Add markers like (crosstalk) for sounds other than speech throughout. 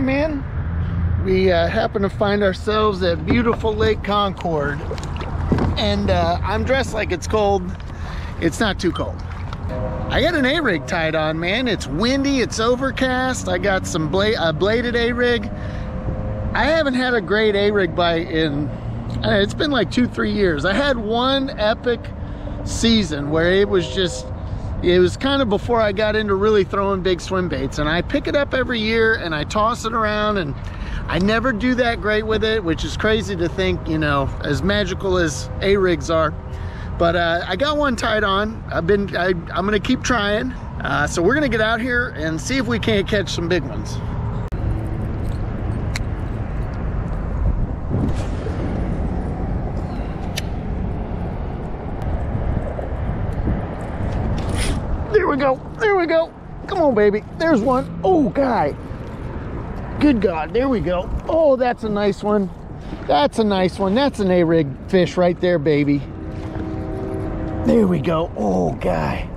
Man. We uh, happen to find ourselves at beautiful Lake Concord. And uh, I'm dressed like it's cold. It's not too cold. I got an A-rig tied on, man. It's windy, it's overcast. I got some bla a bladed A-rig. I haven't had a great A-rig bite in, uh, it's been like two, three years. I had one epic season where it was just, it was kind of before I got into really throwing big swim baits. And I pick it up every year and I toss it around and I never do that great with it, which is crazy to think, you know, as magical as A-rigs are. But uh, I got one tied on. I've been, I, am gonna keep trying. Uh, so we're gonna get out here and see if we can't catch some big ones. We go, there we go. Come on, baby, there's one. Oh, guy. Good God, there we go. Oh, that's a nice one. That's a nice one. That's an A-rig fish right there, baby. There we go. Oh, guy.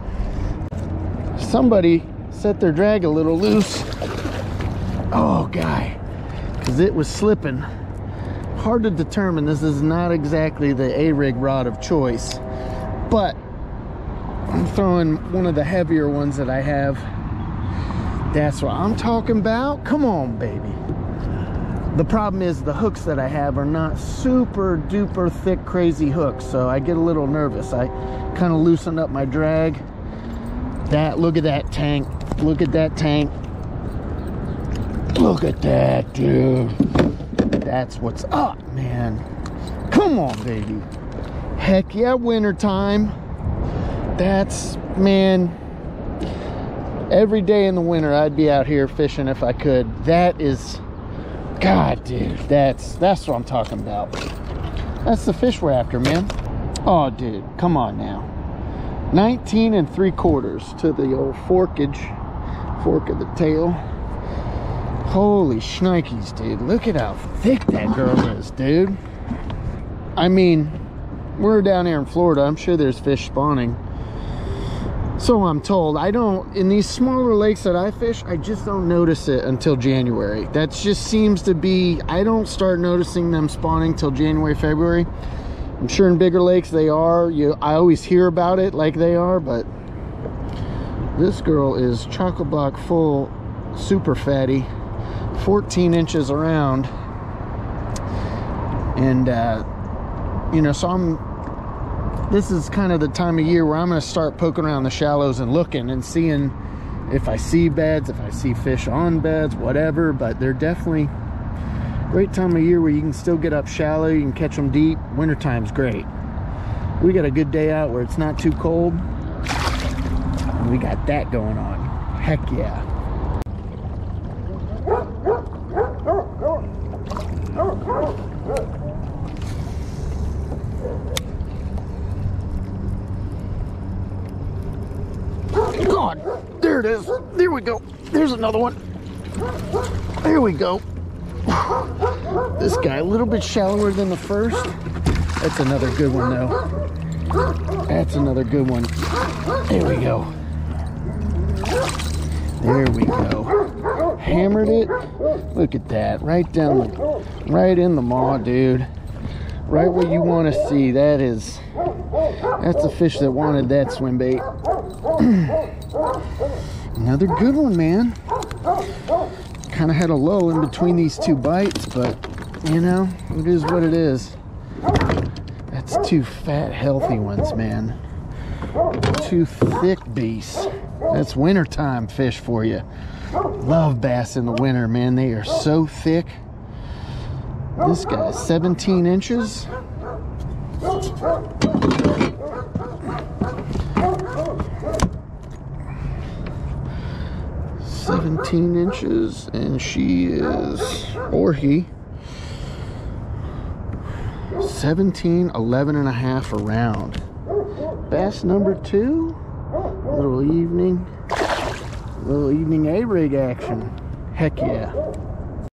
Somebody set their drag a little loose. Oh, guy. Because it was slipping. Hard to determine. This is not exactly the A-rig rod of choice. But I'm throwing one of the heavier ones that I have. That's what I'm talking about. Come on, baby. The problem is the hooks that I have are not super duper thick, crazy hooks. So I get a little nervous. I kind of loosen up my drag. That, look at that tank. Look at that tank. Look at that, dude. That's what's up, man. Come on, baby. Heck yeah, winter time. That's, man, every day in the winter I'd be out here fishing if I could. That is God, dude, that's that's what I'm talking about. That's the fish we're after, man. Oh, dude, come on now. 19 and three quarters to the old forkage, fork of the tail. Holy shnikes, dude. Look at how thick that girl is, dude. I mean, we're down here in Florida. I'm sure there's fish spawning. So I'm told. I don't, in these smaller lakes that I fish, I just don't notice it until January. That just seems to be, I don't start noticing them spawning till January, February. I'm sure in bigger lakes they are. You, I always hear about it like they are, but this girl is chocolate block full, super fatty, 14 inches around. And, uh, you know, so I'm this is kind of the time of year where I'm going to start poking around the shallows and looking and seeing if I see beds, if I see fish on beds, whatever. But they're definitely great time of year where you can still get up shallow, you can catch them deep. Wintertime's great. We got a good day out where it's not too cold. We got that going on. Heck yeah. (laughs) God, there it is. There we go. There's another one. There we go. This guy a little bit shallower than the first. That's another good one though. That's another good one. There we go. There we go. Hammered it. Look at that. Right down right in the maw, dude. Right where you want to see. That is, that's a fish that wanted that swim bait. (clears throat) Another good one, man. Kind of had a low in between these two bites, but you know, it is what it is. That's two fat, healthy ones, man. Two thick beasts. That's wintertime fish for you. Love bass in the winter, man. They are so thick. This guy is 17 inches. 17 inches and she is or he 17 11 and a half around. Bass number two little evening little evening a-rig action. Heck yeah